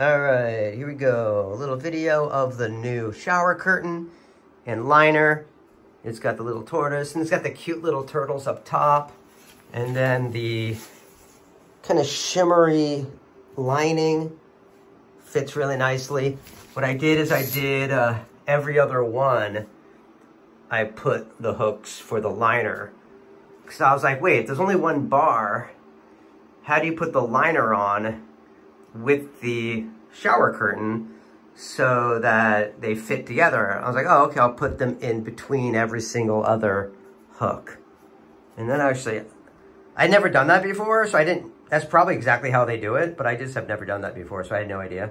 All right, here we go. A little video of the new shower curtain and liner. It's got the little tortoise and it's got the cute little turtles up top. And then the kind of shimmery lining fits really nicely. What I did is I did uh, every other one. I put the hooks for the liner. Because I was like, wait, there's only one bar. How do you put the liner on with the shower curtain so that they fit together. I was like, oh, okay, I'll put them in between every single other hook. And then actually, I'd never done that before, so I didn't, that's probably exactly how they do it, but I just have never done that before, so I had no idea.